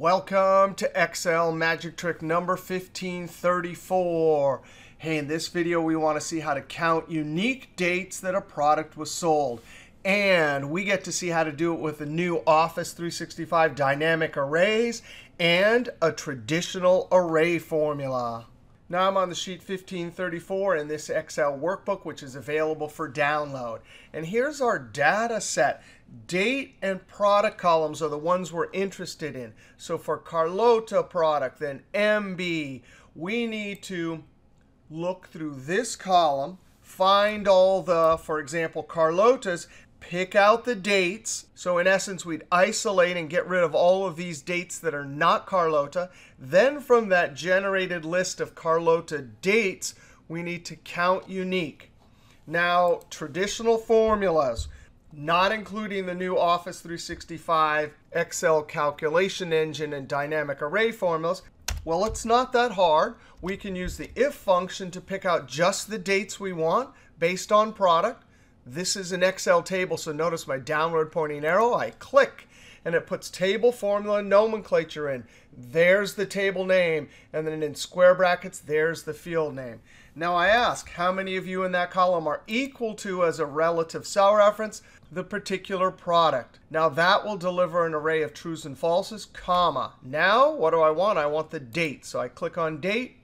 Welcome to Excel magic trick number 1534. Hey, in this video, we want to see how to count unique dates that a product was sold. And we get to see how to do it with the new Office 365 dynamic arrays and a traditional array formula. Now I'm on the sheet 1534 in this Excel workbook, which is available for download. And here's our data set. Date and product columns are the ones we're interested in. So for Carlota product, then MB, we need to look through this column, find all the, for example, Carlotas, pick out the dates. So in essence, we'd isolate and get rid of all of these dates that are not Carlota. Then from that generated list of Carlota dates, we need to count unique. Now, traditional formulas, not including the new Office 365 Excel calculation engine and dynamic array formulas, well, it's not that hard. We can use the if function to pick out just the dates we want based on product. This is an Excel table, so notice my downward pointing arrow. I click, and it puts table formula nomenclature in. There's the table name. And then in square brackets, there's the field name. Now I ask, how many of you in that column are equal to, as a relative cell reference, the particular product? Now that will deliver an array of trues and falses, comma. Now, what do I want? I want the date. So I click on date.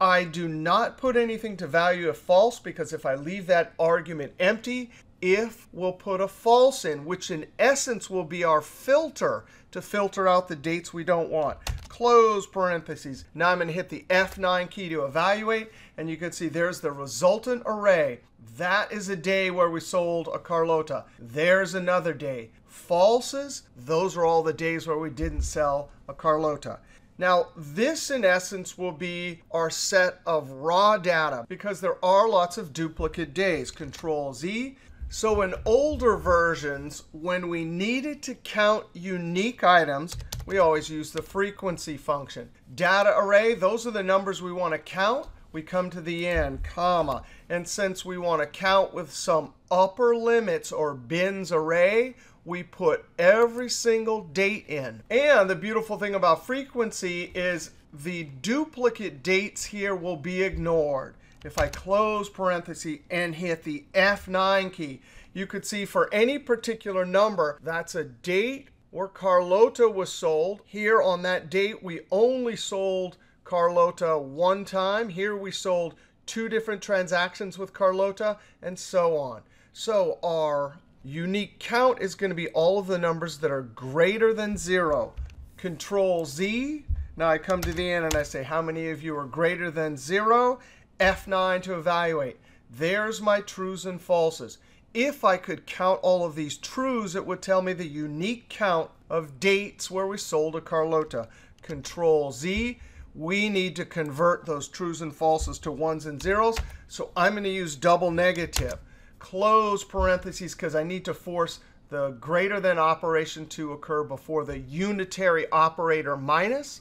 I do not put anything to value of false, because if I leave that argument empty, if we'll put a false in, which in essence will be our filter to filter out the dates we don't want. Close parentheses. Now I'm going to hit the F9 key to evaluate, and you can see there's the resultant array. That is a day where we sold a Carlota. There's another day. Falses, those are all the days where we didn't sell a Carlota. Now, this, in essence, will be our set of raw data because there are lots of duplicate days. Control Z. So in older versions, when we needed to count unique items, we always use the frequency function. Data array, those are the numbers we want to count. We come to the end, comma. And since we want to count with some upper limits or bins array, we put every single date in. And the beautiful thing about frequency is the duplicate dates here will be ignored. If I close parenthesis and hit the F9 key, you could see for any particular number, that's a date where Carlota was sold. Here on that date, we only sold Carlota one time. Here we sold two different transactions with Carlota, and so on. So our Unique count is going to be all of the numbers that are greater than 0. Control Z. Now I come to the end and I say, how many of you are greater than 0? F9 to evaluate. There's my trues and falses. If I could count all of these trues, it would tell me the unique count of dates where we sold a Carlota. Control Z. We need to convert those trues and falses to ones and zeros. So I'm going to use double negative close parentheses because I need to force the greater than operation to occur before the unitary operator minus,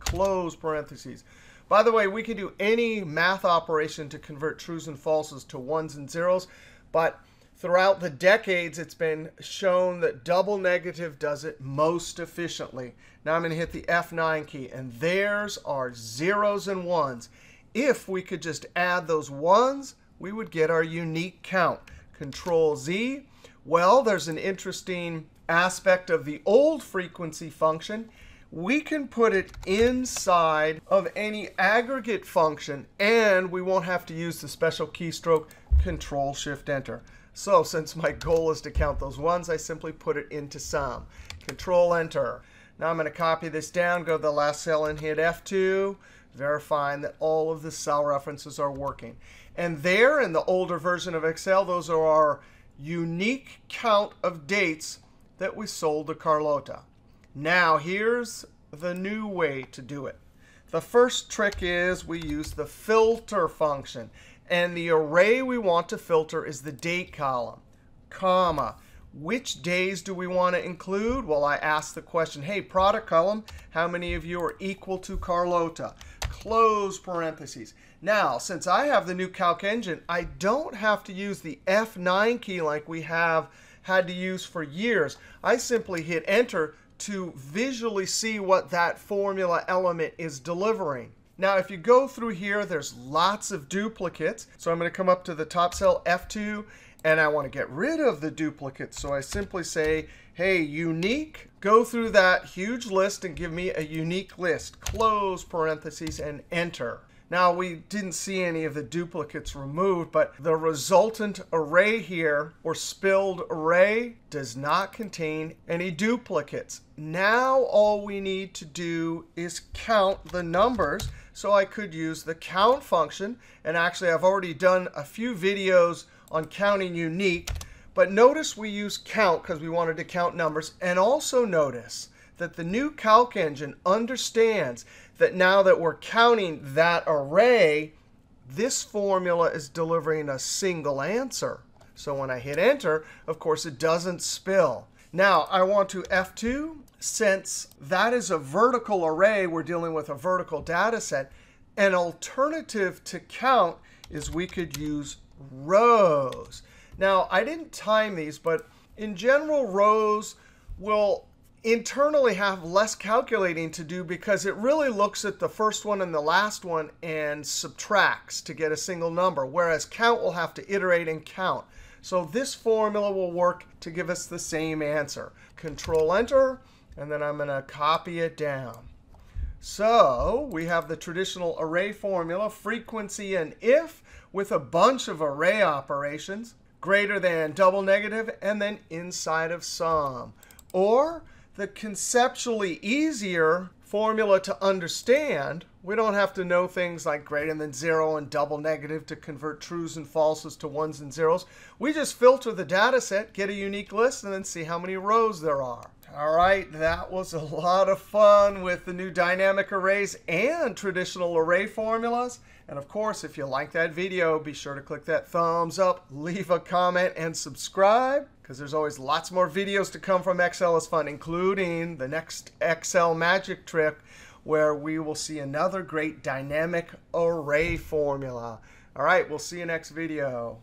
close parentheses. By the way, we can do any math operation to convert trues and falses to ones and zeros. But throughout the decades, it's been shown that double negative does it most efficiently. Now I'm going to hit the F9 key. And there's our zeros and ones. If we could just add those ones we would get our unique count. Control Z. Well, there's an interesting aspect of the old frequency function. We can put it inside of any aggregate function, and we won't have to use the special keystroke Control Shift Enter. So since my goal is to count those ones, I simply put it into sum. Control Enter. Now I'm going to copy this down, go to the last cell and hit F2 verifying that all of the cell references are working. And there, in the older version of Excel, those are our unique count of dates that we sold to Carlota. Now, here's the new way to do it. The first trick is we use the filter function. And the array we want to filter is the date column, comma. Which days do we want to include? Well, I ask the question, hey, product column, how many of you are equal to Carlota? Close parentheses. Now, since I have the new calc engine, I don't have to use the F9 key like we have had to use for years. I simply hit Enter to visually see what that formula element is delivering. Now, if you go through here, there's lots of duplicates. So I'm going to come up to the top cell, F2, and I want to get rid of the duplicates. So I simply say, hey, unique, go through that huge list and give me a unique list. Close parentheses and enter. Now, we didn't see any of the duplicates removed, but the resultant array here, or spilled array, does not contain any duplicates. Now, all we need to do is count the numbers. So I could use the count function. And actually, I've already done a few videos on counting unique. But notice we use count because we wanted to count numbers. And also notice that the new calc engine understands that now that we're counting that array, this formula is delivering a single answer. So when I hit enter, of course, it doesn't spill. Now, I want to F2. Since that is a vertical array, we're dealing with a vertical data set. An alternative to count is we could use rows. Now, I didn't time these, but in general, rows will internally have less calculating to do because it really looks at the first one and the last one and subtracts to get a single number, whereas count will have to iterate and count. So this formula will work to give us the same answer. Control Enter, and then I'm going to copy it down. So we have the traditional array formula, frequency and if, with a bunch of array operations, greater than double negative, and then inside of sum. Or the conceptually easier formula to understand, we don't have to know things like greater than 0 and double negative to convert trues and falses to ones and zeros. We just filter the data set, get a unique list, and then see how many rows there are. All right, that was a lot of fun with the new dynamic arrays and traditional array formulas. And of course, if you like that video, be sure to click that thumbs up, leave a comment, and subscribe because there's always lots more videos to come from Excel is Fun, including the next Excel magic trick where we will see another great dynamic array formula. All right, we'll see you next video.